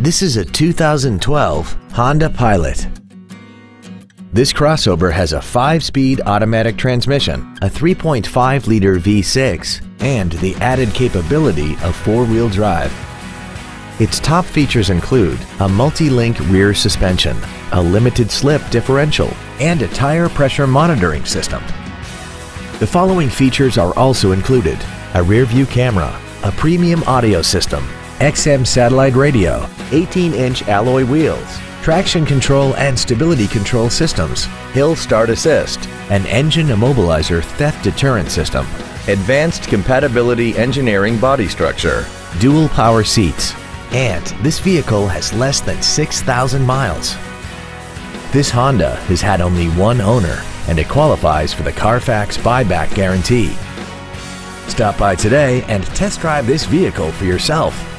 This is a 2012 Honda Pilot. This crossover has a 5-speed automatic transmission, a 3.5-liter V6, and the added capability of four-wheel drive. Its top features include a multi-link rear suspension, a limited slip differential, and a tire pressure monitoring system. The following features are also included. A rear view camera, a premium audio system, XM satellite radio, 18-inch alloy wheels, traction control and stability control systems, hill start assist, an engine immobilizer theft deterrent system, advanced compatibility engineering body structure, dual power seats, and this vehicle has less than 6,000 miles. This Honda has had only one owner and it qualifies for the Carfax buyback guarantee. Stop by today and test drive this vehicle for yourself.